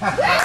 Yeah.